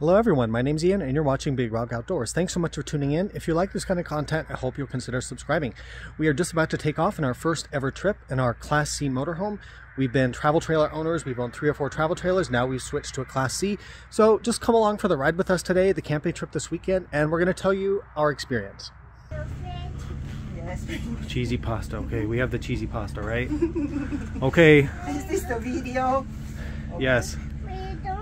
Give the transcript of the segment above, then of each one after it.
Hello everyone, my name's Ian and you're watching Big Rock Outdoors. Thanks so much for tuning in. If you like this kind of content, I hope you'll consider subscribing. We are just about to take off in our first ever trip in our Class C motorhome. We've been travel trailer owners, we've owned three or four travel trailers, now we've switched to a Class C. So just come along for the ride with us today, the camping trip this weekend, and we're going to tell you our experience. Yes. Cheesy pasta, okay, we have the cheesy pasta, right? Okay, Is this the video? yes.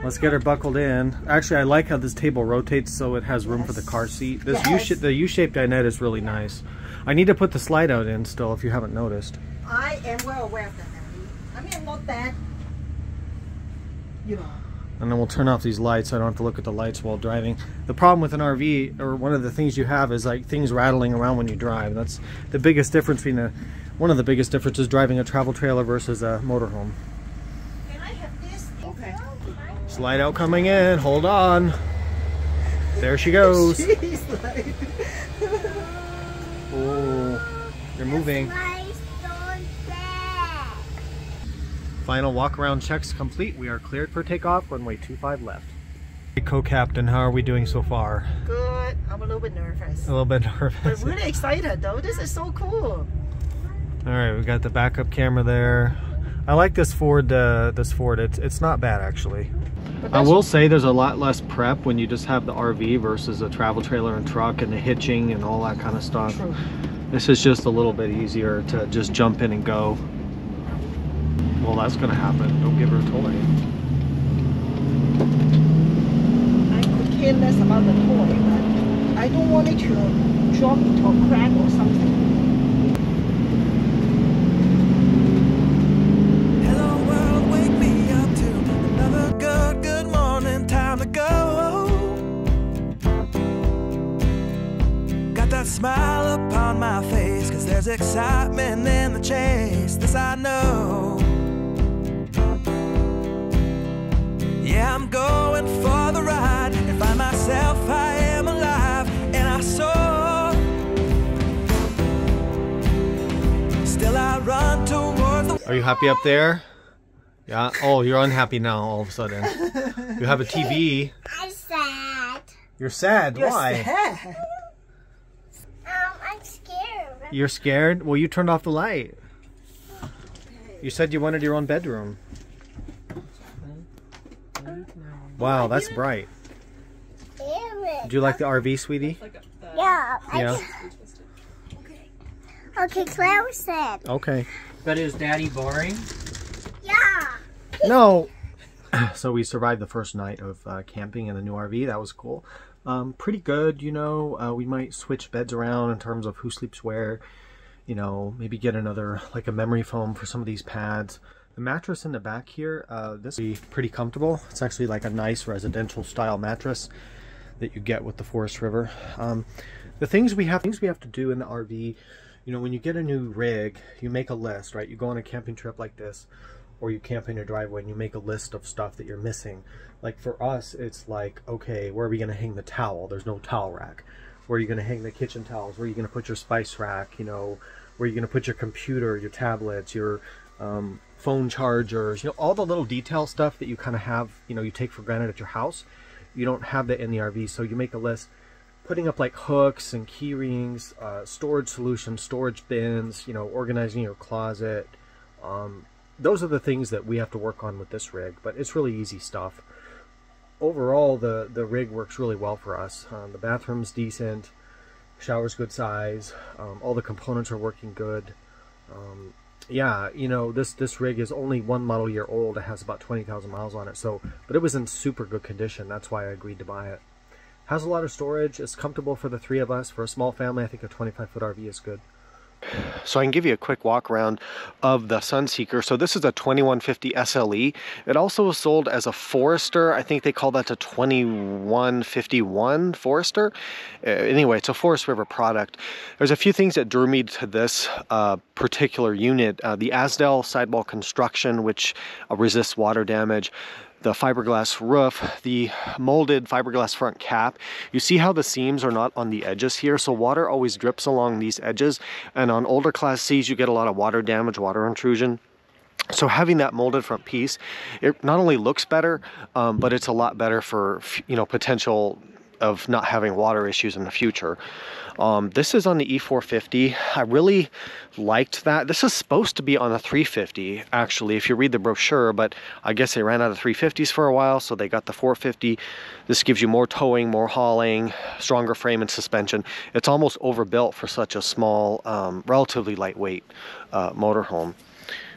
Let's get her buckled in. Actually, I like how this table rotates so it has room for the car seat. This Yes. U the U-shaped dinette is really nice. I need to put the slide out in still if you haven't noticed. I am well aware of that, I mean, not that, you know. And then we'll turn off these lights so I don't have to look at the lights while driving. The problem with an RV, or one of the things you have, is like things rattling around when you drive. That's the biggest difference between a, one of the biggest differences driving a travel trailer versus a motorhome. Can I have this? Okay. Slide out coming in, hold on. There she goes. She's like, Oh, you're moving. Final walk around checks complete. We are cleared for takeoff. Runway 25 left. Hey, Co-captain, how are we doing so far? good. I'm a little bit nervous. A little bit nervous. But nervous. really excited though. This is so cool. All right, we got the backup camera there. I like this Ford. Uh, this Ford. It's it's not bad actually. I will say there's a lot less prep when you just have the RV versus a travel trailer and truck and the hitching and all that kind of stuff. True. This is just a little bit easier to just jump in and go. Well, that's gonna happen. Don't give her a toy. I could care less about the toy, but I don't want it to drop into a crack or something. That smile upon my face, cause there's excitement in the chase. This I know. Yeah, I'm going for the ride and find myself, I am alive, and I soar. Still, I run towards the Are you happy up there? Yeah. Oh, you're unhappy now all of a sudden. You have a TV. I'm sad. You're sad. You're Why? sad. I'm scared. You're scared? Well, you turned off the light. You said you wanted your own bedroom. Wow, that's bright. Damn Do you like the RV, sweetie? Yeah. Yeah. Okay, Claire said. Okay. But is daddy boring? Yeah. No. so we survived the first night of uh, camping in the new RV. That was cool. Um, pretty good, you know. Uh, we might switch beds around in terms of who sleeps where. You know, maybe get another like a memory foam for some of these pads. The mattress in the back here, uh, this be pretty comfortable. It's actually like a nice residential style mattress that you get with the Forest River. Um, the things we have things we have to do in the RV, you know, when you get a new rig, you make a list, right? You go on a camping trip like this, or you camp in your driveway and you make a list of stuff that you're missing. Like for us, it's like, okay, where are we gonna hang the towel? There's no towel rack. Where are you gonna hang the kitchen towels? Where are you gonna put your spice rack? You know, where are you gonna put your computer, your tablets, your um, phone chargers? You know, all the little detail stuff that you kind of have, you know, you take for granted at your house. You don't have that in the RV, so you make a list putting up like hooks and key rings, uh, storage solutions, storage bins, you know, organizing your closet. Um, those are the things that we have to work on with this rig, but it's really easy stuff. Overall, the, the rig works really well for us. Um, the bathroom's decent, shower's good size, um, all the components are working good. Um, yeah, you know, this, this rig is only one model year old. It has about 20,000 miles on it, so, but it was in super good condition. That's why I agreed to buy it. Has a lot of storage. It's comfortable for the three of us. For a small family, I think a 25 foot RV is good. So I can give you a quick walk around of the Sunseeker. So this is a 2150 SLE. It also was sold as a Forester. I think they call that a 2151 Forester. Uh, anyway, it's a Forest River product. There's a few things that drew me to this uh, particular unit. Uh, the Azdel sidewall construction, which uh, resists water damage the fiberglass roof, the molded fiberglass front cap. You see how the seams are not on the edges here, so water always drips along these edges. And on older Class Cs, you get a lot of water damage, water intrusion. So having that molded front piece, it not only looks better, um, but it's a lot better for you know potential of not having water issues in the future. Um, this is on the E450. I really liked that. This is supposed to be on a 350 actually, if you read the brochure, but I guess they ran out of 350s for a while, so they got the 450. This gives you more towing, more hauling, stronger frame and suspension. It's almost overbuilt for such a small, um, relatively lightweight uh, motorhome.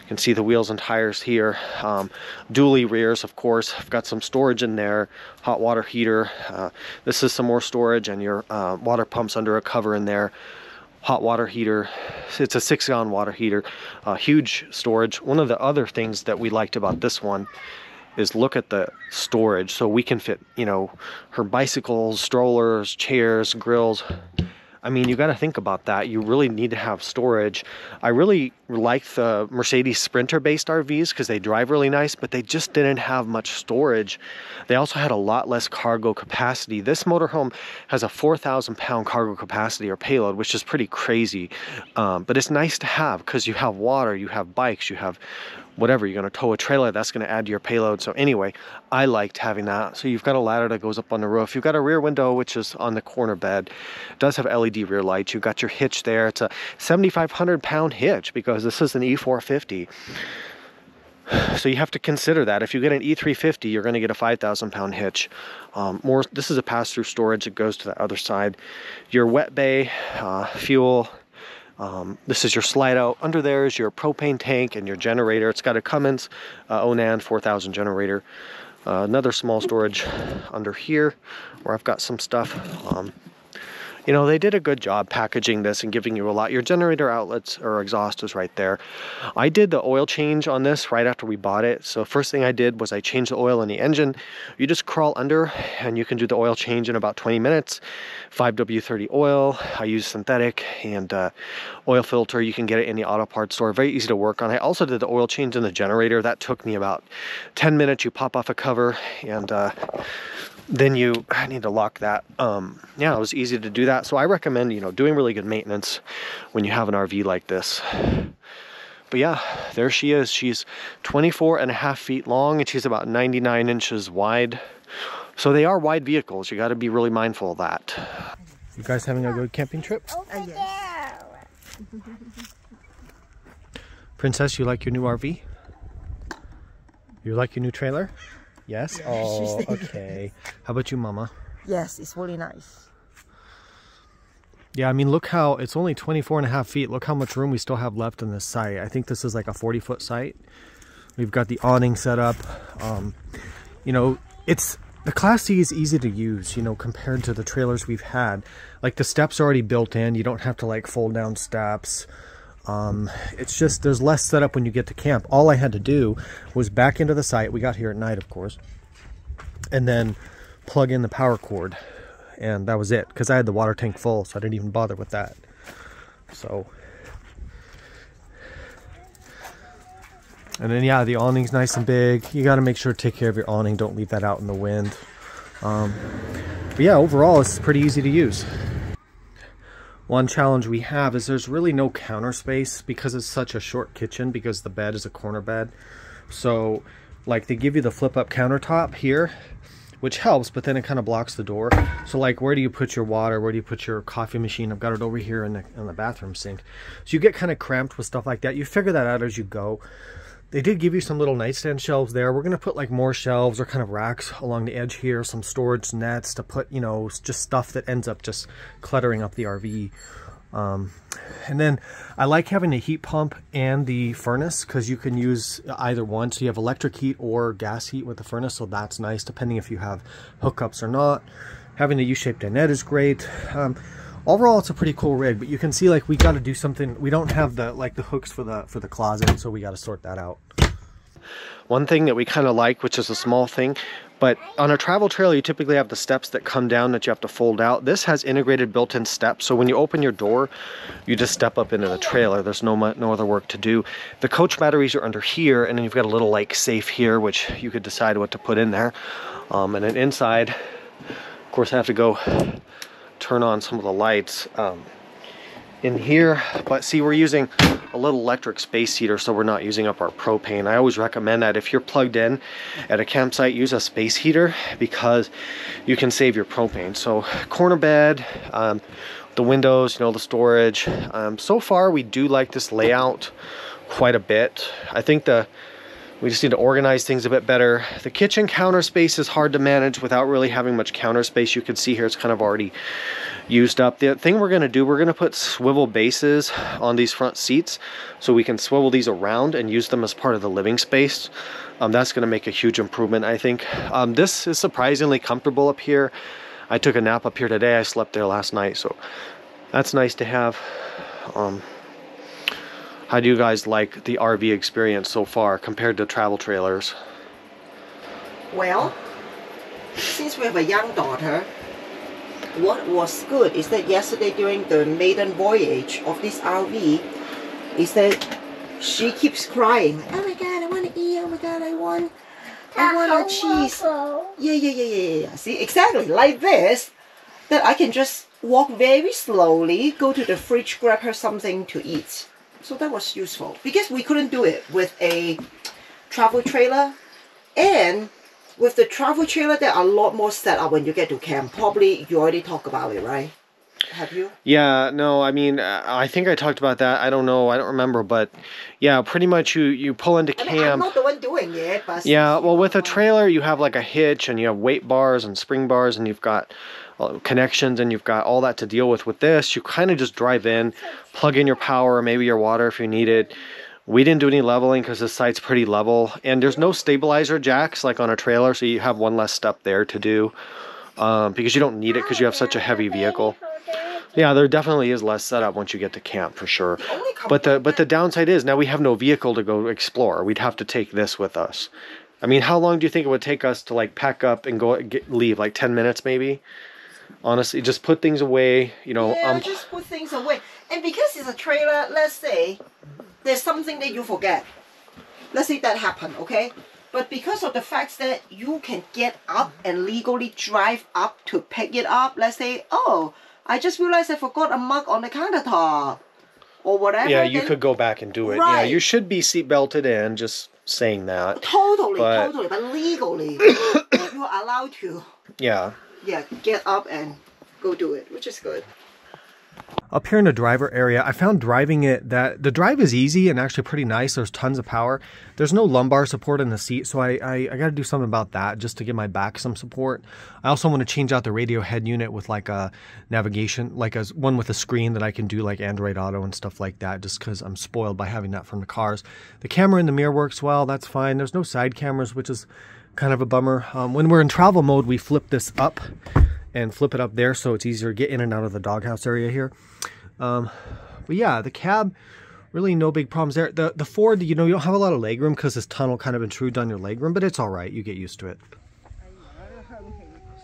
You can see the wheels and tires here. Um, dually rears, of course. I've got some storage in there, hot water heater. Uh, this is some more storage and your uh, water pumps under a cover in there. Hot water heater. It's a six gallon water heater. Uh, huge storage. One of the other things that we liked about this one is look at the storage. So we can fit, you know, her bicycles, strollers, chairs, grills. I mean, you got to think about that. You really need to have storage. I really like the Mercedes Sprinter based RVs because they drive really nice, but they just didn't have much storage. They also had a lot less cargo capacity. This motorhome has a 4,000 pound cargo capacity or payload, which is pretty crazy. Um, but it's nice to have because you have water, you have bikes, you have whatever you're going to tow a trailer that's going to add to your payload so anyway i liked having that so you've got a ladder that goes up on the roof you've got a rear window which is on the corner bed it does have led rear lights you've got your hitch there it's a 7500 pound hitch because this is an e450 so you have to consider that if you get an E350, you're going to get a 5,000 pound hitch. Um, more. This is a pass-through storage. It goes to the other side. Your wet bay, uh, fuel, um, this is your slide out. Under there is your propane tank and your generator. It's got a Cummins uh, Onan 4000 generator. Uh, another small storage under here where I've got some stuff. Um, you know, they did a good job packaging this and giving you a lot. Your generator outlets or exhaust is right there. I did the oil change on this right after we bought it. So first thing I did was I changed the oil in the engine. You just crawl under and you can do the oil change in about 20 minutes. 5W30 oil. I use synthetic and uh, oil filter. You can get it in the auto parts store. Very easy to work on. I also did the oil change in the generator. That took me about 10 minutes. You pop off a cover and uh, then you I need to lock that. Um, yeah, it was easy to do that. So I recommend, you know, doing really good maintenance when you have an RV like this. But yeah, there she is. She's 24 and a half feet long and she's about 99 inches wide. So they are wide vehicles. You got to be really mindful of that. You guys having a good camping trip? Oh, Over there. Princess, you like your new RV? You like your new trailer? Yes? Oh, okay. How about you, Mama? Yes, it's really nice. Yeah, I mean, look how it's only 24 and a half feet. Look how much room we still have left in this site. I think this is like a 40 foot site. We've got the awning set up. Um, you know, it's the Class C is easy to use, you know, compared to the trailers we've had. Like the steps are already built in. You don't have to like fold down steps. Um, it's just there's less setup when you get to camp. All I had to do was back into the site. We got here at night, of course, and then plug in the power cord, and that was it. Because I had the water tank full, so I didn't even bother with that. So, and then yeah, the awning's nice and big. You got to make sure to take care of your awning. Don't leave that out in the wind. Um, but yeah, overall, it's pretty easy to use. One challenge we have is there's really no counter space because it's such a short kitchen because the bed is a corner bed. So like they give you the flip up countertop here, which helps, but then it kind of blocks the door. So like where do you put your water? Where do you put your coffee machine? I've got it over here in the, in the bathroom sink. So you get kind of cramped with stuff like that. You figure that out as you go. They did give you some little nightstand shelves there. We're going to put like more shelves or kind of racks along the edge here, some storage nets to put, you know, just stuff that ends up just cluttering up the RV. Um, and then I like having the heat pump and the furnace because you can use either one. So you have electric heat or gas heat with the furnace. So that's nice depending if you have hookups or not. Having the U-shaped dinette is great. Um, overall it's a pretty cool rig but you can see like we got to do something we don't have the like the hooks for the for the closet so we got to sort that out one thing that we kind of like which is a small thing but on a travel trailer you typically have the steps that come down that you have to fold out. This has integrated built-in steps so when you open your door you just step up into the trailer. There's no no other work to do. The coach batteries are under here and then you've got a little like safe here which you could decide what to put in there. Um, and then inside of course I have to go turn on some of the lights. Um, in here. But see, we're using a little electric space heater, so we're not using up our propane. I always recommend that if you're plugged in at a campsite, use a space heater because you can save your propane. So corner bed, um, the windows, you know, the storage. Um, so far, we do like this layout quite a bit. I think the we just need to organize things a bit better. The kitchen counter space is hard to manage without really having much counter space. You can see here it's kind of already used up. The thing we're gonna do, we're gonna put swivel bases on these front seats so we can swivel these around and use them as part of the living space. Um, that's gonna make a huge improvement, I think. Um, this is surprisingly comfortable up here. I took a nap up here today. I slept there last night, so that's nice to have. Um, how do you guys like the RV experience so far compared to travel trailers? Well, since we have a young daughter, what was good is that yesterday during the maiden voyage of this RV, is that she keeps crying. Oh my god, I want to eat. Oh my god, I want, I want a cheese. Yeah, yeah, yeah, yeah, yeah. See, exactly like this, that I can just walk very slowly, go to the fridge, grab her something to eat. So that was useful because we couldn't do it with a travel trailer and with the travel trailer there are a lot more set up when you get to camp. Probably you already talked about it, right? Have you? Yeah, no, I mean, uh, I think I talked about that. I don't know, I don't remember, but yeah, pretty much you you pull into I mean, I'm camp. not the one doing it, but Yeah, well, with a trailer, you have like a hitch and you have weight bars and spring bars and you've got uh, connections and you've got all that to deal with. With this, you kind of just drive in, plug in your power, maybe your water if you need it. We didn't do any leveling because the site's pretty level and there's no stabilizer jacks like on a trailer, so you have one less step there to do um, because you don't need it because you have such a heavy vehicle. Yeah, there definitely is less setup once you get to camp for sure. only But the but the downside is now we have no vehicle to go explore. We'd have to take this with us. I mean, how long do you think it would take us to like pack up and go get, leave? Like ten minutes, maybe. Honestly, just put things away. You know, yeah, um, just put things away. And because it's a trailer, let's say there's something that you forget. Let's say that happened, okay? But because of the fact that you can get up and legally drive up to pick it up, let's say, oh, I just realized I forgot a mug on the countertop. Or whatever. yeah, you then- could go back and do it. Yeah, Right. you should be seat belted in. Just saying that. Totally, But- totally. But legally, you're allowed to, Yeah. yeah, get up and go do it, which is good. Up here in the driver area, I found driving it that the drive is easy and actually pretty nice. There's tons of power. There's no lumbar support in the seat, so I, I, I got to do something about that just to give my back some support. I also want to change out the radio head unit with like a navigation, like a one with a screen that I can do like Android Auto and stuff like that, just because I'm spoiled by having that from the cars. The camera in the mirror works well. That's fine. There's no side cameras, which is kind of a bummer. Um, when we're in travel mode, we flip this up and flip it up there so it's easier to get in and out of the doghouse area here. Um, but yeah, the cab, really no big problems there. The the Ford, you know, you don't have a lot of legroom because this tunnel kind of intrudes on your legroom, but it's all right. You get used to it.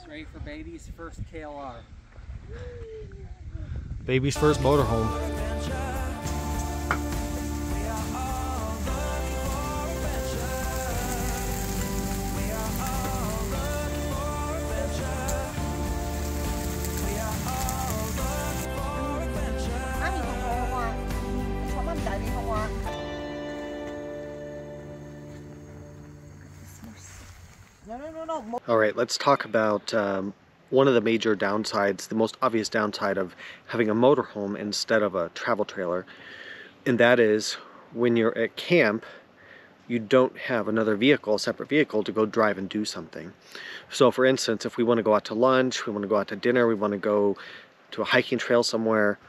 Ready for baby's first KLR. Baby's first motorhome. No, no, no, no. All right, let's talk about um, one of the major downsides, the most obvious downside of having a motorhome instead of a travel trailer, and that is when you're at camp, you don't have another vehicle, a separate vehicle to go drive and do something. So, for instance, if we want to go out to lunch, we want to go out to dinner, we want to go to a hiking trail somewhere,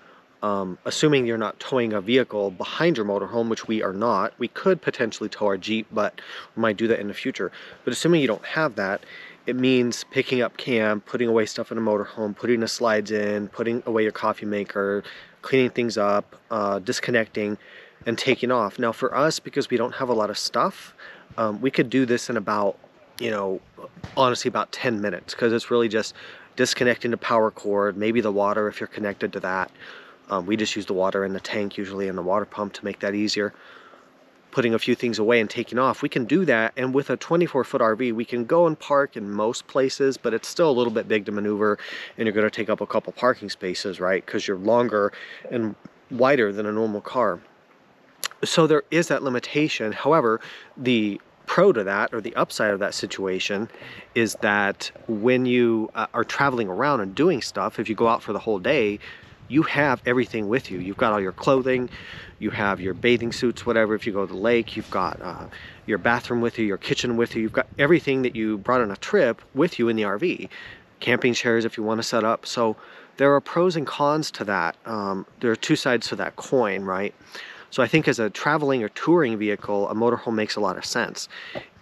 um, assuming you're not towing a vehicle behind your motorhome, which we are not, we could potentially tow our Jeep, but we might do that in the future. But assuming you don't have that, it means picking up camp, putting away stuff in a motorhome, putting the slides in, putting away your coffee maker, cleaning things up, uh, disconnecting, and taking off. Now, for us, because we don't have a lot of stuff, um, we could do this in about, you know, honestly, about 10 minutes because it's really just disconnecting the power cord, maybe the water if you're connected to that. Um, we just use the water in the tank usually and the water pump to make that easier. Putting a few things away and taking off, we can do that. And with a 24 foot RV, we can go and park in most places, but it's still a little bit big to maneuver and you're going to take up a couple parking spaces, right? Because you're longer and wider than a normal car. So there is that limitation. However, the pro to that or the upside of that situation is that when you uh, are traveling around and doing stuff, if you go out for the whole day, you have everything with you. You've got all your clothing, you have your bathing suits, whatever. If you go to the lake, you've got uh, your bathroom with you, your kitchen with you. You've got everything that you brought on a trip with you in the RV. Camping chairs if you want to set up. So there are pros and cons to that. Um, there are two sides to that coin, right? So I think as a traveling or touring vehicle, a motorhome makes a lot of sense.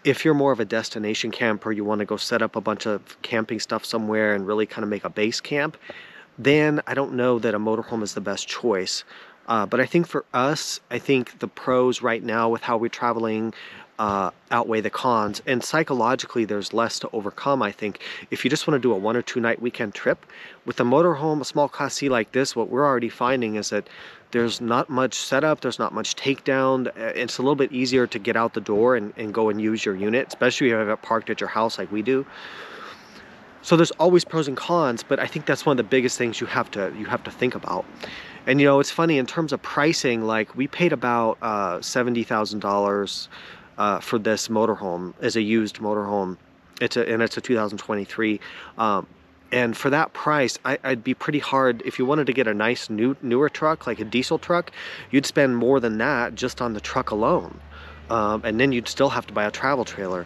If you're more of a destination camper, you want to go set up a bunch of camping stuff somewhere and really kind of make a base camp, then I don't know that a motorhome is the best choice. Uh, but I think for us, I think the pros right now with how we're traveling uh, outweigh the cons. And psychologically, there's less to overcome, I think. If you just want to do a one or two night weekend trip, with a motorhome, a small class C like this, what we're already finding is that there's not much setup, there's not much takedown. Uh, it's a little bit easier to get out the door and, and go and use your unit, especially if you have it parked at your house like we do. So there's always pros and cons, but I think that's one of the biggest things you have to you have to think about. And you know, it's funny in terms of pricing. Like we paid about uh, seventy thousand uh, dollars for this motorhome as a used motorhome. It's a and it's a 2023. Um, and for that price, I, would be pretty hard if you wanted to get a nice new newer truck like a diesel truck. You'd spend more than that just on the truck alone, um, and then you'd still have to buy a travel trailer.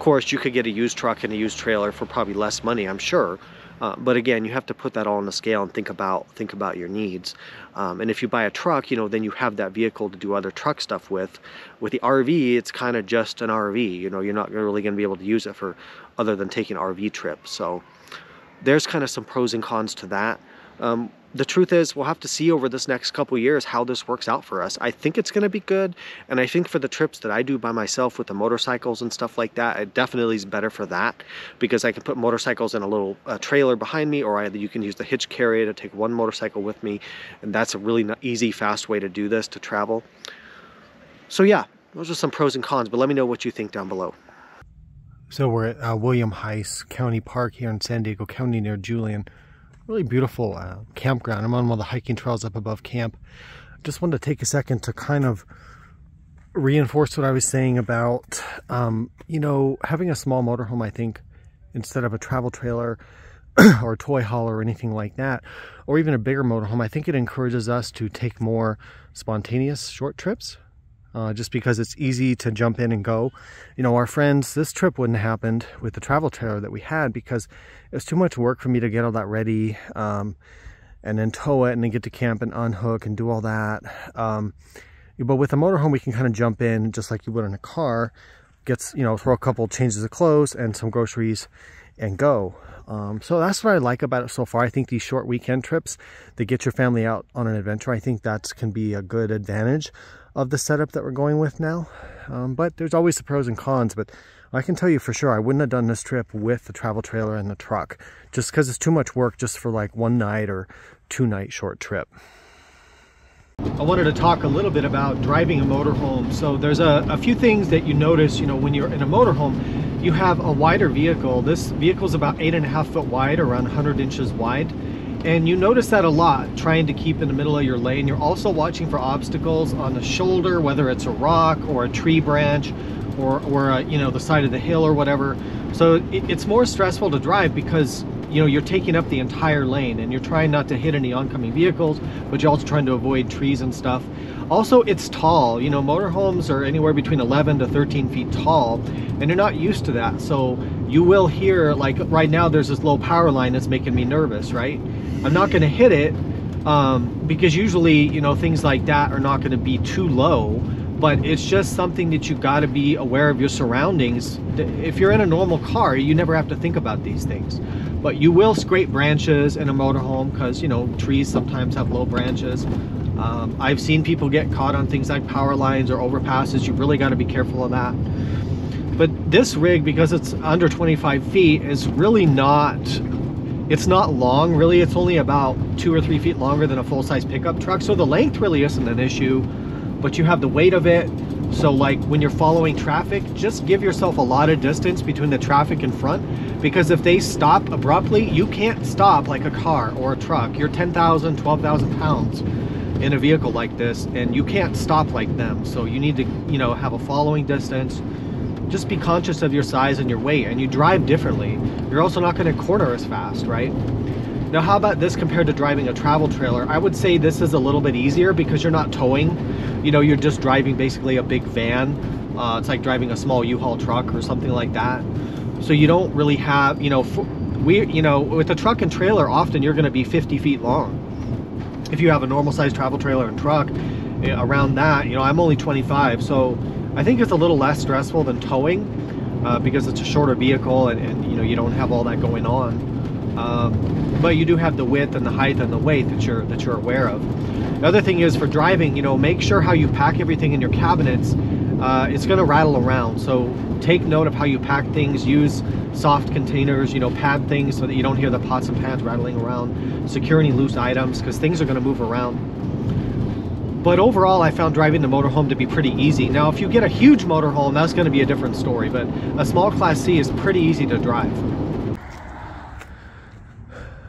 Course, you could get a used truck and a used trailer for probably less money, I'm sure. Uh, but again, you have to put that all on the scale and think about think about your needs. Um, and if you buy a truck, you know, then you have that vehicle to do other truck stuff with. With the RV, it's kind of just an RV. You know, you're not really going to be able to use it for other than taking RV trips. So there's kind of some pros and cons to that. Um, the truth is we'll have to see over this next couple years how this works out for us. I think it's going to be good. And I think for the trips that I do by myself with the motorcycles and stuff like that, it definitely is better for that because I can put motorcycles in a little uh, trailer behind me or either you can use the hitch carrier to take one motorcycle with me. And that's a really easy, fast way to do this to travel. So yeah, those are some pros and cons, but let me know what you think down below. So we're at uh, William Heise County Park here in San Diego County near Julian really beautiful uh, campground. I'm on one of the hiking trails up above camp. Just wanted to take a second to kind of reinforce what I was saying about, um, you know, having a small motorhome, I think, instead of a travel trailer or toy haul or anything like that, or even a bigger motorhome, I think it encourages us to take more spontaneous short trips uh, just because it's easy to jump in and go. You know, our friends, this trip wouldn't have happened with the travel trailer that we had because it was too much work for me to get all that ready um, and then tow it and then get to camp and unhook and do all that. Um, but with a motorhome, we can kind of jump in just like you would in a car, gets, you know, throw a couple changes of clothes and some groceries and go. Um, so that's what I like about it so far. I think these short weekend trips that get your family out on an adventure, I think that can be a good advantage of the setup that we're going with now. Um, but there's always the pros and cons, but I can tell you for sure I wouldn't have done this trip with the travel trailer and the truck just because it's too much work just for like one night or two night short trip. I wanted to talk a little bit about driving a motorhome. So there's a, a few things that you notice, you know, when you're in a motorhome, you have a wider vehicle. This vehicle is about eight and a half foot wide, around 100 inches wide. And you notice that a lot, trying to keep in the middle of your lane. You're also watching for obstacles on the shoulder, whether it's a rock or a tree branch or, or a, you know, the side of the hill or whatever. So it, it's more stressful to drive because you know, you're taking up the entire lane and you're trying not to hit any oncoming vehicles, but you're also trying to avoid trees and stuff. Also, it's tall. You know, motorhomes are anywhere between 11 to 13 feet tall, and you're not used to that. So you will hear, like right now, there's this low power line that's making me nervous, right? I'm not going to hit it um, because usually, you know, things like that are not going to be too low, but it's just something that you got to be aware of your surroundings. If you're in a normal car, you never have to think about these things. But you will scrape branches in a motorhome because, you know, trees sometimes have low branches. Um, I've seen people get caught on things like power lines or overpasses. You've really got to be careful of that. But this rig, because it's under 25 feet, is really not it's not long, really. It's only about two or three feet longer than a full-size pickup truck. So the length really isn't an issue, but you have the weight of it. So like when you're following traffic, just give yourself a lot of distance between the traffic in front because if they stop abruptly, you can't stop like a car or a truck. You're 10,000, 12,000 pounds. in a vehicle like this and you can't stop like them. So you need to, you know, have a following distance. Just be conscious of your size and your weight and you drive differently. You're also not going to corner as fast, right? Now, how about this compared to driving a travel trailer? I would say this is a little bit easier because you're not towing. You know, you're just driving basically a big van. Uh, it's like driving a small U-Haul truck or something like that. So you don't really have, you know, we, you know, with a truck and trailer, often you're going to be 50 feet long. If you have a normal size travel trailer and truck, eh, around that, you know, I'm only 25, so I think it's a little less stressful than towing uh, because it's a shorter vehicle and, and, you know, you don't have all that going on. Um, but you do have the width and the height and the weight that you're that you're aware of. The other thing is for driving, you know, make sure how you pack everything in your cabinets. Uh, it's going to rattle around, so take note of how you pack things. Use soft containers, you know, pad things so that you don't hear the pots and pans rattling around. Secure any loose items because things are going to move around. But overall, I found driving the motorhome to be pretty easy. Now, if you get a huge motorhome, that's going to be a different story. But a small Class C is pretty easy to drive.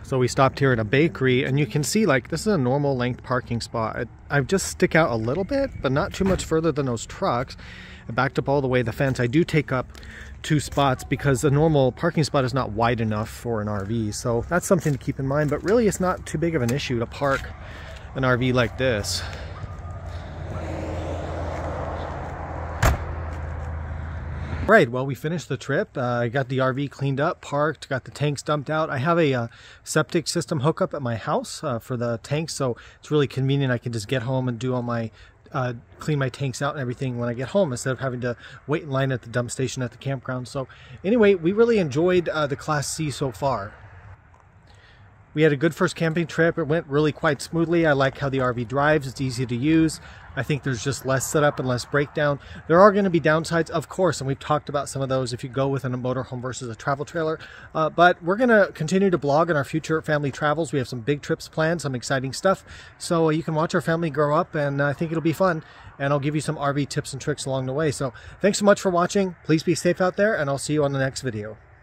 So we stopped here at a bakery and you can see like this is a normal length parking spot. I, I just stick out a little bit, but not too much further than those trucks. I backed up all the way the fence. I do take up two spots because a normal parking spot is not wide enough for an RV. So that's something to keep in mind, but really it's not too big of an issue to park an RV like this. Right, well, we finished the trip. Uh, I got the RV cleaned up, parked, got the tanks dumped out. I have a uh, septic system hookup at my house uh, for the tanks, so it's really convenient. I can just get home and do all my uh, clean my tanks out and everything when I get home instead of having to wait in line at the dump station at the campground. So, anyway, we really enjoyed uh, the Class C so far. We had a good first camping trip. It went really quite smoothly. I like how the RV drives. It's easy to use. I think there's just less setup and less breakdown. There are going to be downsides, of course, and we've talked about some of those if you go with a motorhome versus a travel trailer. Uh, but we're going to continue to blog on our future family travels. We have some big trips planned, some exciting stuff. So you can watch our family grow up, and I think it'll be fun. And I'll give you some RV tips and tricks along the way. So thanks so much for watching. Please be safe out there, and I'll see you on the next video.